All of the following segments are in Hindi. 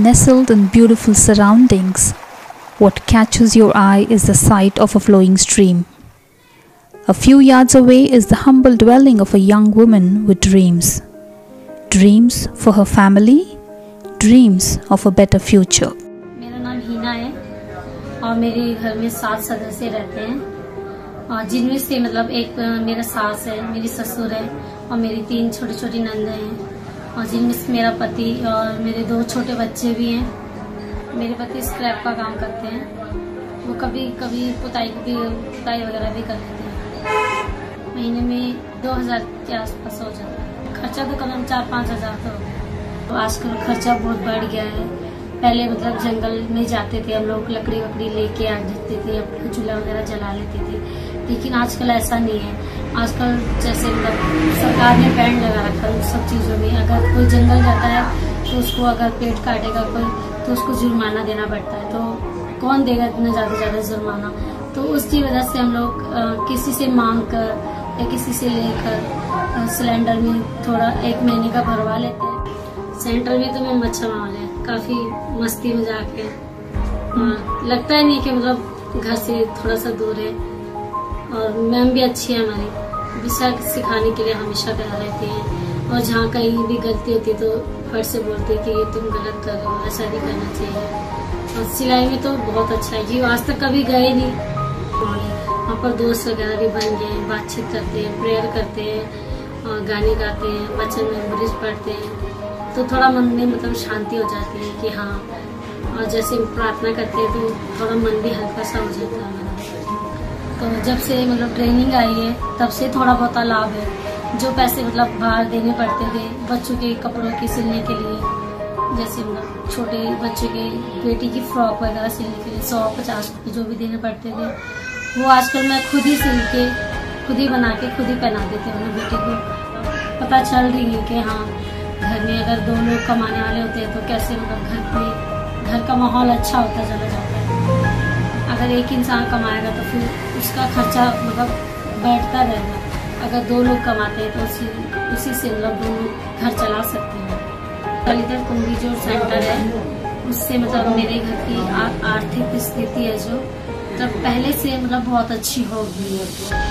Nestled in beautiful surroundings, what catches your eye is the sight of a flowing stream. A few yards away is the humble dwelling of a young woman with dreams. Dreams for her family, dreams of a better future. मेरा नाम हीना है और मेरे घर में सात सदस्य रहते हैं और जिनमें से मतलब एक मेरा सास है मेरी ससुर है और मेरी तीन छोटी छोटी नंदें हैं और जिनमें से मेरा पति और मेरे दो छोटे बच्चे भी हैं। मेरे पति स्क्रैप का काम करते हैं। वो कभी कभी पुताई भी पुताई वगैरह भी कर लेते हैं। महीने में दो हज़ार के आसपास हो जाता है। खर्चा तो कम चार पाँच हज़ार तो, तो आजकल खर्चा बहुत बढ़ गया है। पहले मतलब जंगल में जाते थे हम लोग, लकड़ी वकड़ी लेके आ जाते थे, अपना चूल्हा वगैरह जला लेते थे। लेकिन आजकल ऐसा नहीं है। आजकल जैसे मतलब सरकार ने बैंड लगा रखा है सब चीज़ों में। अगर कोई जंगल जाता है तो उसको अगर पेट काटेगा कोई तो उसको जुर्माना देना पड़ता है। तो कौन देगा इतना ज़्यादा ज़्यादा जुर्माना? तो उसकी वजह से हम लोग किसी से मांग कर या किसी से लेकर सिलेंडर में थोड़ा एक महीने का भरवा लेते हैं। सेंटर में तो मैं मच्छर है। काफ़ी मस्ती में जाके। हाँ लगता ही नहीं कि मतलब घर से थोड़ा सा दूर है। और मैम भी अच्छी है हमारी। विषय सिखाने के लिए हमेशा तैयार रहती है। और जहाँ कहीं भी गलती होती तो फट से बोलते कि ये तुम गलत कर रहे हो, ऐसा नहीं करना चाहिए। और सिलाई में तो बहुत अच्छा है। जी आज तक कभी गए नहीं। वहाँ पर दोस्त वगैरह भी बन गए बातचीत करते हैं, प्रेयर करते हैं। गाने गाते हैं बच्चन मेमोरीज पढ़ते हैं तो थोड़ा मन में मतलब शांति हो जाती है कि हाँ और जैसे प्रार्थना करते हैं तो थोड़ा मन भी हल्का सा हो जाता है तो जब से मतलब ट्रेनिंग आई है, तब से थोड़ा बहुत लाभ है। जो पैसे मतलब बाहर देने पड़ते थे, बच्चों के कपड़ों के सिलने के लिए, जैसे मतलब छोटे बच्चे के बेटी की फ्रॉक वगैरह सिलने के लिए, सौ पचास रुपये जो भी देने पड़ते थे, वो आजकल मैं खुद ही सिल के खुद ही बना के, खुद ही पहना देते हैं बेटी को पता चल रही है कि हाँ घर में अगर दो लोग कमाने वाले होते हैं तो कैसे मतलब घर में, घर का माहौल अच्छा होता चला जाता है। अगर एक इंसान कमाएगा तो फिर उसका खर्चा मतलब बैठता रहेगा। अगर दो लोग कमाते हैं तो उसी उसी से मतलब दो लोग घर चला सकते हैं। दलितर कुंभी जो सेंटर है, उससे मतलब मेरे घर की आर्थिक स्थिति है जो मतलब पहले से मतलब बहुत अच्छी हो गई है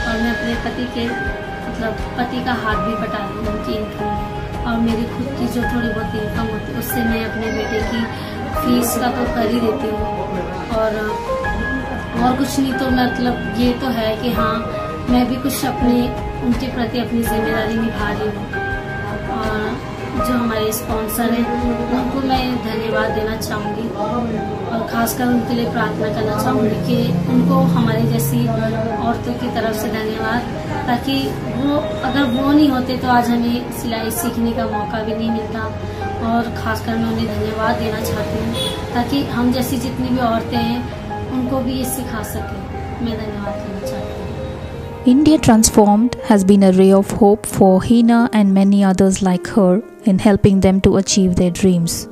और मैं अपने पति के मतलब पति का हाथ भी बटा रही हूँ उनकी इनकम और मेरी खुद की जो थोड़ी बहुत इनकम होती है उससे मैं अपने बेटे की फ़ीस का तो कर ही देती हूँ। और और कुछ नहीं तो मतलब ये तो है कि हाँ मैं भी कुछ अपने, उनके प्रति अपनी ज़िम्मेदारी निभा रही हूँ। और जो हमारे स्पॉन्सर हैं, उनको मैं धन्यवाद देना चाहूँगी और खासकर उनके लिए प्रार्थना करना चाहूँगी कि उनको हमारे जैसी औरतों की तरफ़ से धन्यवाद, ताकि वो, अगर वो नहीं होते तो आज हमें सिलाई सीखने का मौका भी नहीं मिलता। और खासकर मैं उन्हें धन्यवाद देना चाहती हूँ, ताकि हम जैसी जितनी भी औरतें हैं, उनको भी ये सिखा सकें। मैं धन्यवाद देना चाहती हूँ। India Transformed has been a ray of hope for Hina and many others like her. In helping them to achieve their dreams.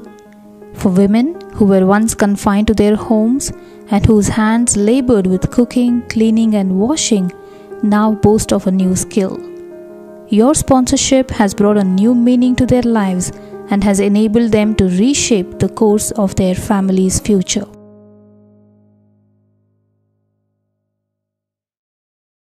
For women who were once confined to their homes and whose hands labored with cooking, cleaning, and washing now boast of a new skill. Your sponsorship has brought a new meaning to their lives and has enabled them to reshape the course of their family's future.